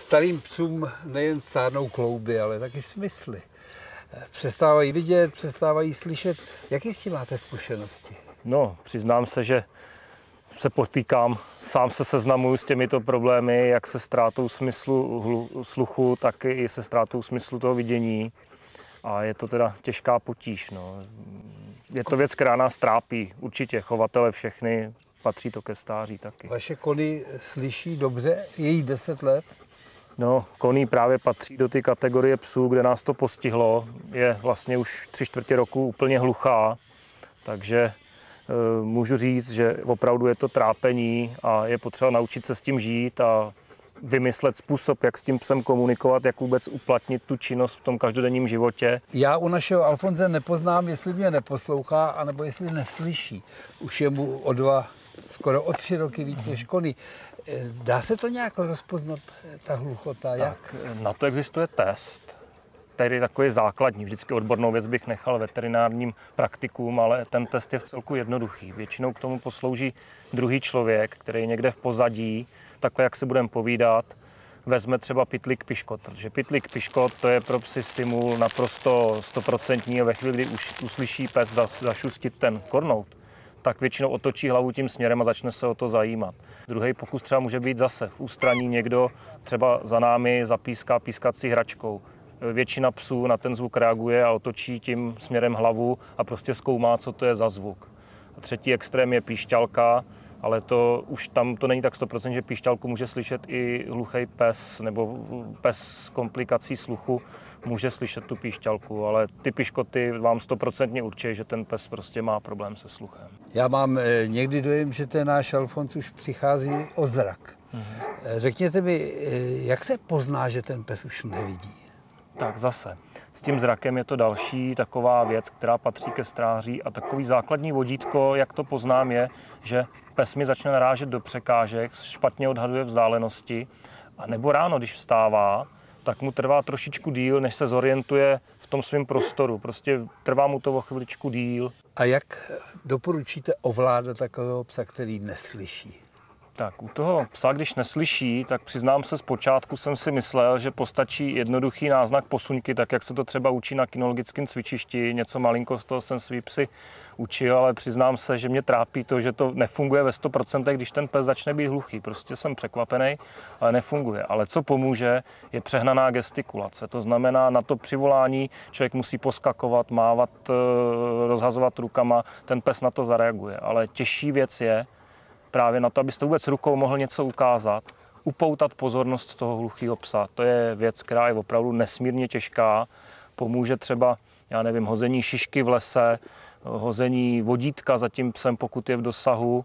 Starým psům nejen stárnou klouby, ale taky smysly. Přestávají vidět, přestávají slyšet. Jaký s tím máte zkušenosti? No, přiznám se, že se potýkám, sám se seznamuju s těmito problémy, jak se ztrátou smyslu hlu, sluchu, tak i se ztrátou smyslu toho vidění. A je to teda těžká potíž. No. Je to věc, která nás trápí. Určitě chovatele všechny, patří to ke stáří taky. Vaše kony slyší dobře, je jí 10 let? No, koní právě patří do ty kategorie psů, kde nás to postihlo. Je vlastně už tři čtvrtě roku úplně hluchá, takže e, můžu říct, že opravdu je to trápení a je potřeba naučit se s tím žít a vymyslet způsob, jak s tím psem komunikovat, jak vůbec uplatnit tu činnost v tom každodenním životě. Já u našeho Alfonze nepoznám, jestli mě neposlouchá, anebo jestli neslyší. Už je mu o dva, skoro o tři roky víc než koní. Dá se to nějak rozpoznat, ta hluchota? Jak? na to existuje test, který je takový základní. Vždycky odbornou věc bych nechal veterinárním praktikům, ale ten test je v celku jednoduchý. Většinou k tomu poslouží druhý člověk, který je někde v pozadí, takhle jak se budeme povídat, vezme třeba pitlik piškot, protože pitlik piškot to je pro psy stimul naprosto stoprocentní a ve chvíli, kdy už uslyší pes zašustit ten kornout, tak většinou otočí hlavu tím směrem a začne se o to zajímat. Druhý pokus třeba může být zase v ústraní někdo třeba za námi zapíská pískací hračkou. Většina psů na ten zvuk reaguje a otočí tím směrem hlavu a prostě zkoumá, co to je za zvuk. A třetí extrém je píšťalka, ale to už tam to není tak 100%, že píšťalku může slyšet i hluchý pes nebo pes s komplikací sluchu může slyšet tu píšťalku, ale ty piškoty vám 100% určí, že ten pes prostě má problém se sluchem. Já mám eh, někdy dojem, že ten náš Alfons už přichází o zrak. Mhm. Řekněte mi, eh, jak se pozná, že ten pes už nevidí? Tak zase. S tím zrakem je to další taková věc, která patří ke stráří a takový základní vodítko, jak to poznám, je, že pes mi začne narážet do překážek, špatně odhaduje vzdálenosti a nebo ráno, když vstává, tak mu trvá trošičku díl, než se zorientuje v tom svém prostoru. Prostě trvá mu to o chviličku díl. A jak doporučíte ovládat takového psa, který neslyší? Tak u toho psa, když neslyší, tak přiznám se, zpočátku jsem si myslel, že postačí jednoduchý náznak posuňky, tak jak se to třeba učí na kinologickém cvičišti. Něco malinko z toho jsem svý psy učil, ale přiznám se, že mě trápí to, že to nefunguje ve 100%, když ten pes začne být hluchý. Prostě jsem překvapený, ale nefunguje. Ale co pomůže, je přehnaná gestikulace. To znamená, na to přivolání člověk musí poskakovat, mávat, eh, rozhazovat rukama, ten pes na to zareaguje. Ale těžší věc je, právě na to, abyste vůbec rukou mohl něco ukázat, upoutat pozornost toho hluchého psa. To je věc, která je opravdu nesmírně těžká. Pomůže třeba, já nevím, hození šišky v lese, hození vodítka za tím psem, pokud je v dosahu.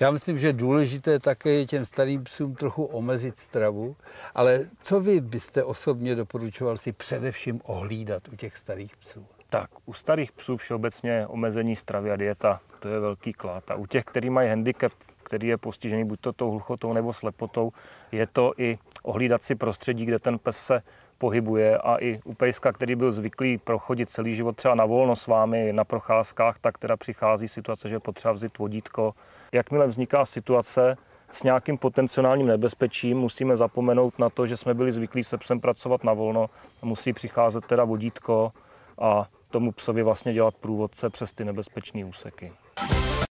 Já myslím, že důležité také je těm starým psům trochu omezit stravu, ale co vy byste osobně doporučoval si především ohlídat u těch starých psů? Tak, u starých psů všeobecně omezení stravy a dieta, to je velký klad. A u těch, kteří mají handicap, který je postižený buď to tou hluchotou nebo slepotou, je to i ohlídat si prostředí, kde ten pes se pohybuje a i u pejska, který byl zvyklý prochodit celý život třeba na volno s vámi na procházkách, tak teda přichází situace, že potřeba vzít vodítko. Jakmile vzniká situace s nějakým potenciálním nebezpečím, musíme zapomenout na to, že jsme byli zvyklí se psem pracovat na volno musí přicházet teda vodítko a tomu psovi vlastně dělat průvodce přes ty nebezpečné úseky.